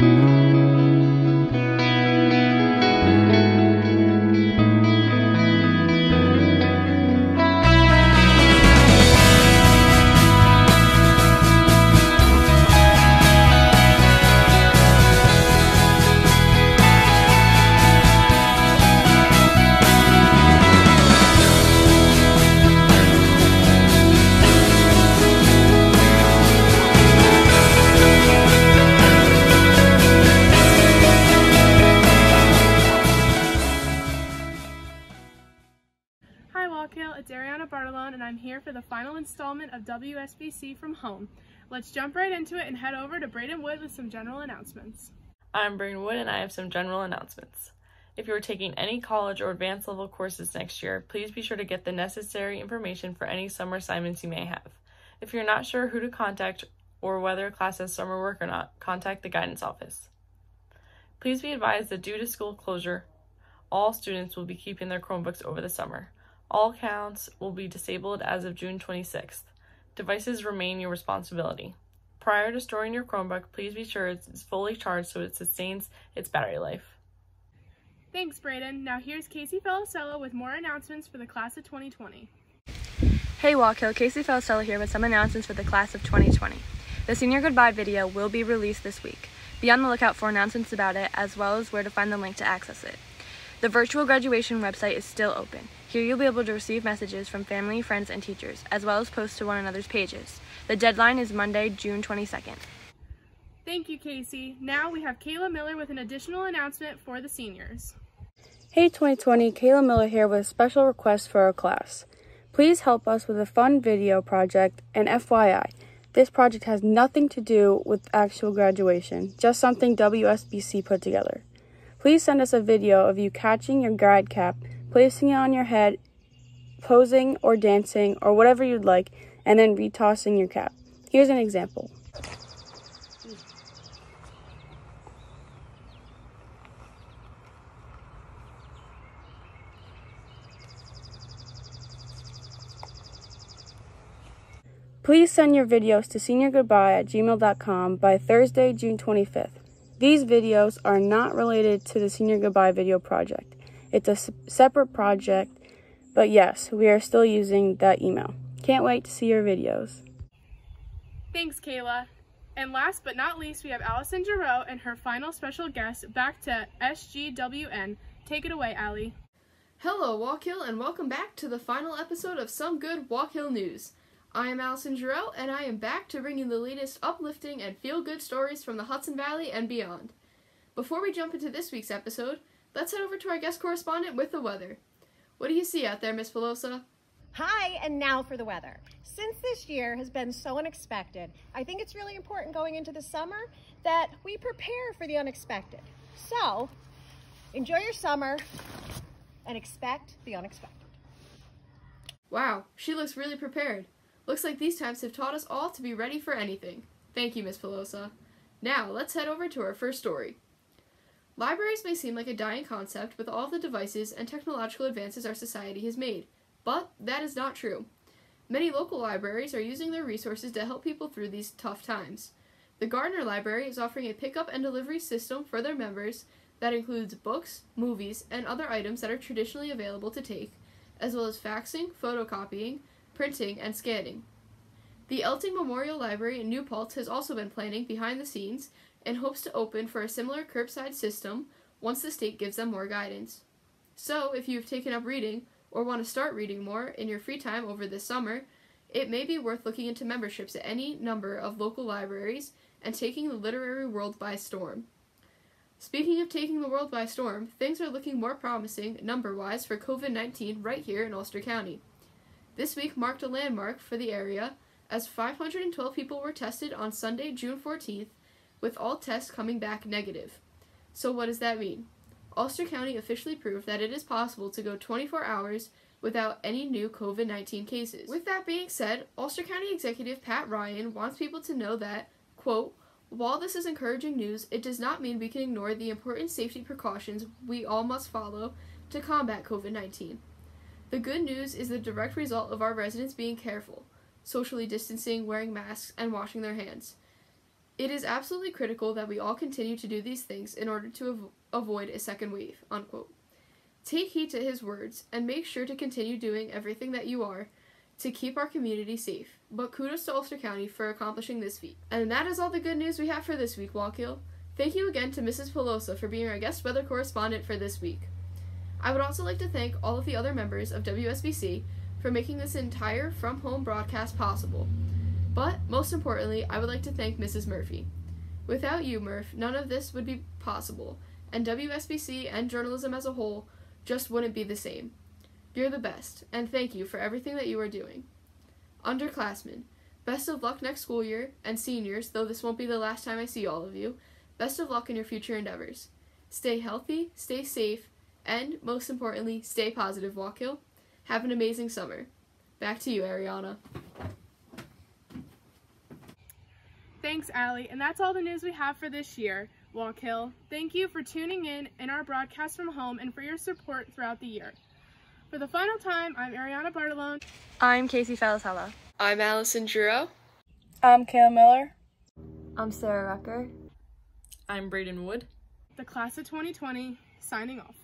Hi Wallkill, it's Ariana Bartolone and I'm here for the final installment of WSBC from home. Let's jump right into it and head over to Braden Wood with some general announcements. I'm Braden Wood and I have some general announcements. If you are taking any college or advanced level courses next year, please be sure to get the necessary information for any summer assignments you may have. If you're not sure who to contact or whether a class has summer work or not, contact the guidance office. Please be advised that due to school closure, all students will be keeping their Chromebooks over the summer. All accounts will be disabled as of June 26th. Devices remain your responsibility. Prior to storing your Chromebook, please be sure it's fully charged so it sustains its battery life. Thanks Braden. Now here's Casey Felicella with more announcements for the class of 2020. Hey Wallkill, Casey Felicella here with some announcements for the class of 2020. The senior goodbye video will be released this week. Be on the lookout for announcements about it as well as where to find the link to access it. The virtual graduation website is still open. Here you'll be able to receive messages from family, friends, and teachers, as well as post to one another's pages. The deadline is Monday, June 22nd. Thank you Casey. Now we have Kayla Miller with an additional announcement for the seniors. Hey 2020, Kayla Miller here with a special request for our class. Please help us with a fun video project and FYI, this project has nothing to do with actual graduation, just something WSBC put together. Please send us a video of you catching your grad cap, placing it on your head, posing or dancing or whatever you'd like, and then retossing your cap. Here's an example. Please send your videos to seniorgoodbye at gmail.com by Thursday, June 25th. These videos are not related to the Senior Goodbye video project. It's a separate project, but yes, we are still using that email. Can't wait to see your videos. Thanks Kayla. And last but not least, we have Allison Giroux and her final special guest back to SGWN. Take it away, Allie. Hello, Wallkill, and welcome back to the final episode of Some Good Wallkill News. I am Allison Giroux, and I am back to bring you the latest uplifting and feel good stories from the Hudson Valley and beyond. Before we jump into this week's episode, let's head over to our guest correspondent with the weather. What do you see out there, Miss Pelosa? Hi, and now for the weather. Since this year has been so unexpected, I think it's really important going into the summer that we prepare for the unexpected. So, enjoy your summer and expect the unexpected. Wow, she looks really prepared. Looks like these times have taught us all to be ready for anything. Thank you, Miss Pelosa. Now, let's head over to our first story. Libraries may seem like a dying concept with all the devices and technological advances our society has made, but that is not true. Many local libraries are using their resources to help people through these tough times. The Gardner Library is offering a pickup and delivery system for their members that includes books, movies, and other items that are traditionally available to take, as well as faxing, photocopying, printing, and scanning. The Elting Memorial Library in New Paltz has also been planning behind the scenes and hopes to open for a similar curbside system once the state gives them more guidance. So, if you've taken up reading or want to start reading more in your free time over this summer, it may be worth looking into memberships at any number of local libraries and taking the literary world by storm. Speaking of taking the world by storm, things are looking more promising number wise for COVID 19 right here in Ulster County. This week marked a landmark for the area as 512 people were tested on Sunday, June 14th, with all tests coming back negative. So, what does that mean? Ulster County officially proved that it is possible to go 24 hours without any new COVID 19 cases. With that being said, Ulster County Executive Pat Ryan wants people to know that, quote, while this is encouraging news, it does not mean we can ignore the important safety precautions we all must follow to combat COVID 19. The good news is the direct result of our residents being careful. socially distancing, wearing masks, and washing their hands. It is absolutely critical that we all continue to do these things in order to av- avoid a second wave. Unquote. Take heed to his words and make sure to continue doing everything that you are to keep our community safe. But kudos to Ulster County for accomplishing this feat. And that is all the good news we have for this week, Wallkill. Thank you again to Mrs. Pelosa for being our guest weather correspondent for this week. I would also like to thank all of the other members of WSBC for making this entire from home broadcast possible. But most importantly, I would like to thank Mrs. Murphy. Without you, Murph, none of this would be possible, and WSBC and journalism as a whole just wouldn't be the same. You're the best, and thank you for everything that you are doing. Underclassmen, best of luck next school year, and seniors, though this won't be the last time I see all of you, best of luck in your future endeavors. Stay healthy, stay safe, and most importantly, stay positive, Wallkill. Have an amazing summer. Back to you, Ariana. Thanks, Allie. And that's all the news we have for this year, Wallkill. Thank you for tuning in in our broadcast from home and for your support throughout the year. For the final time, I'm Ariana Bartolone. I'm Casey Felicella. I'm Allison Giroux. I'm Kayla Miller. I'm Sarah Rucker. I'm Braden Wood. The class of 2020, signing off.